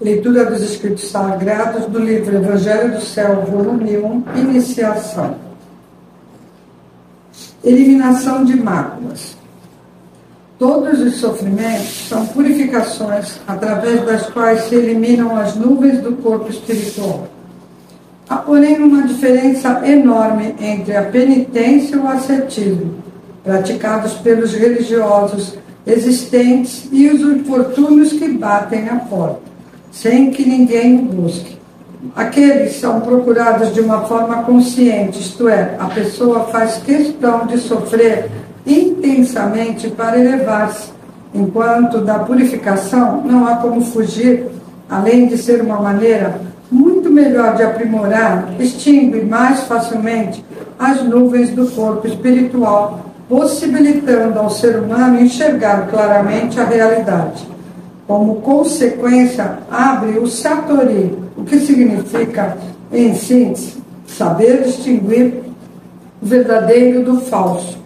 Leitura dos Escritos Sagrados do livro Evangelho do Céu, volume 1, Iniciação. Eliminação de máculas. Todos os sofrimentos são purificações através das quais se eliminam as nuvens do corpo espiritual. Há, porém, uma diferença enorme entre a penitência e o ascetismo, praticados pelos religiosos existentes e os importunos que batem à porta sem que ninguém o busque. Aqueles são procurados de uma forma consciente, isto é, a pessoa faz questão de sofrer intensamente para elevar-se, enquanto da purificação não há como fugir, além de ser uma maneira muito melhor de aprimorar, extingue mais facilmente as nuvens do corpo espiritual, possibilitando ao ser humano enxergar claramente a realidade como consequência, abre o satori, o que significa, em síntese, saber distinguir o verdadeiro do falso.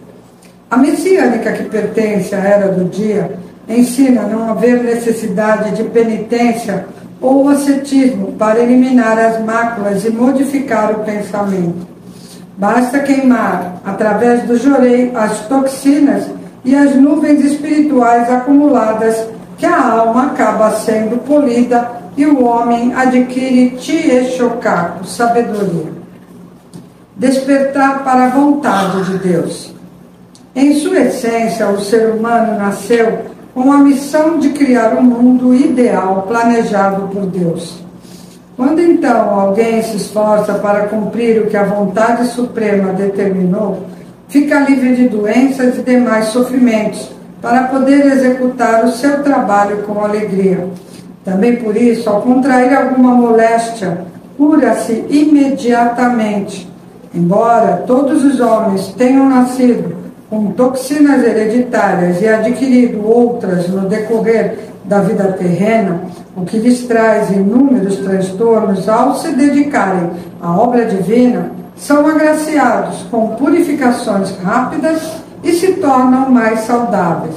A messiânica que pertence à era do dia ensina a não haver necessidade de penitência ou ascetismo para eliminar as máculas e modificar o pensamento. Basta queimar, através do jorei, as toxinas e as nuvens espirituais acumuladas que a alma acaba sendo polida e o homem adquire tieshokaku, sabedoria. Despertar para a vontade de Deus. Em sua essência, o ser humano nasceu com a missão de criar um mundo ideal planejado por Deus. Quando então alguém se esforça para cumprir o que a vontade suprema determinou, fica livre de doenças e demais sofrimentos para poder executar o seu trabalho com alegria. Também por isso, ao contrair alguma moléstia, cura-se imediatamente. Embora todos os homens tenham nascido com toxinas hereditárias e adquirido outras no decorrer da vida terrena, o que lhes traz inúmeros transtornos ao se dedicarem à obra divina, são agraciados com purificações rápidas e se tornam mais saudáveis.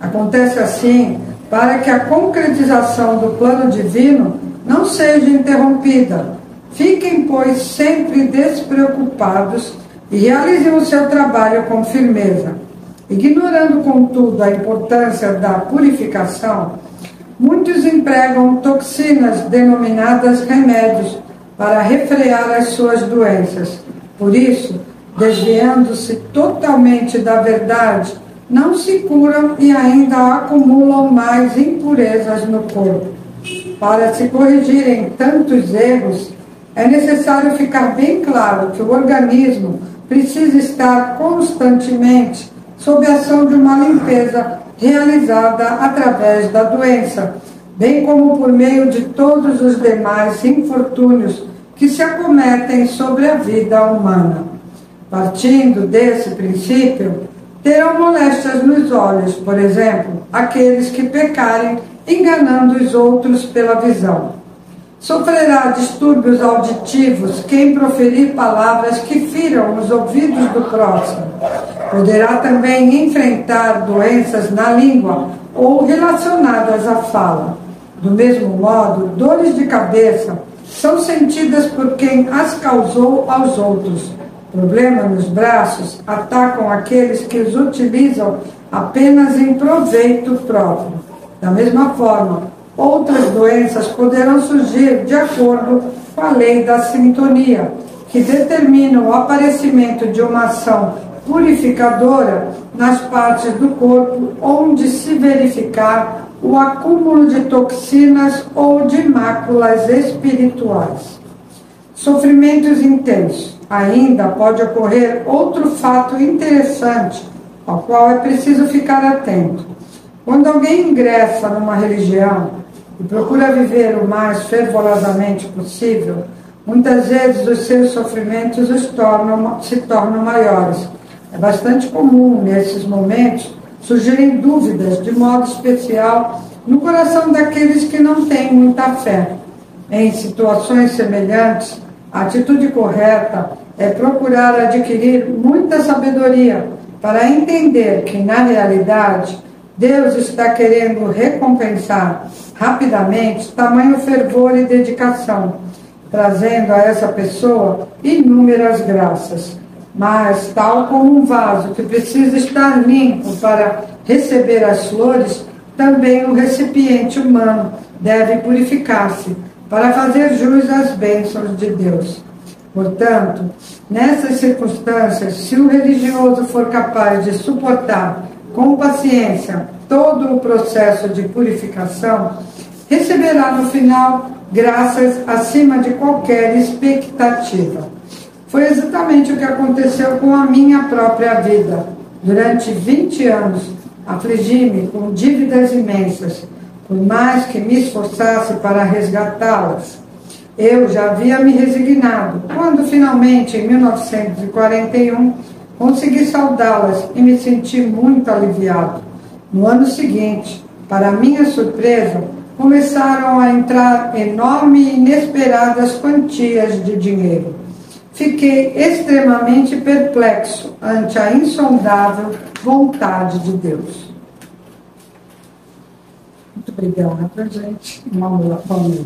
Acontece assim para que a concretização do plano divino não seja interrompida. Fiquem, pois, sempre despreocupados e realizem o seu trabalho com firmeza. Ignorando, contudo, a importância da purificação, muitos empregam toxinas denominadas remédios para refrear as suas doenças. Por isso, desviando-se totalmente da verdade, não se curam e ainda acumulam mais impurezas no corpo. Para se corrigirem tantos erros, é necessário ficar bem claro que o organismo precisa estar constantemente sob a ação de uma limpeza realizada através da doença, bem como por meio de todos os demais infortúnios que se acometem sobre a vida humana. Partindo desse princípio, terão moléstias nos olhos, por exemplo, aqueles que pecarem enganando os outros pela visão. Sofrerá distúrbios auditivos quem proferir palavras que firam os ouvidos do próximo. Poderá também enfrentar doenças na língua ou relacionadas à fala. Do mesmo modo, dores de cabeça são sentidas por quem as causou aos outros problema nos braços atacam aqueles que os utilizam apenas em proveito próprio. Da mesma forma, outras doenças poderão surgir de acordo com a lei da sintonia, que determina o aparecimento de uma ação purificadora nas partes do corpo onde se verificar o acúmulo de toxinas ou de máculas espirituais. Sofrimentos intensos ainda pode ocorrer outro fato interessante, ao qual é preciso ficar atento. Quando alguém ingressa numa religião e procura viver o mais fervorosamente possível, muitas vezes os seus sofrimentos os tornam, se tornam maiores. É bastante comum, nesses momentos, surgirem dúvidas, de modo especial, no coração daqueles que não têm muita fé. Em situações semelhantes, a atitude correta é procurar adquirir muita sabedoria para entender que, na realidade, Deus está querendo recompensar rapidamente tamanho fervor e dedicação, trazendo a essa pessoa inúmeras graças. Mas, tal como um vaso que precisa estar limpo para receber as flores, também o recipiente humano deve purificar-se para fazer jus às bênçãos de Deus. Portanto, nessas circunstâncias, se o religioso for capaz de suportar com paciência todo o processo de purificação, receberá no final graças acima de qualquer expectativa. Foi exatamente o que aconteceu com a minha própria vida. Durante 20 anos, afligi-me com dívidas imensas, por mais que me esforçasse para resgatá-las. Eu já havia me resignado, quando finalmente, em 1941, consegui saudá-las e me senti muito aliviado. No ano seguinte, para minha surpresa, começaram a entrar enormes e inesperadas quantias de dinheiro. Fiquei extremamente perplexo ante a insondável vontade de Deus. Obrigada, gente. Vamos lá, vamos.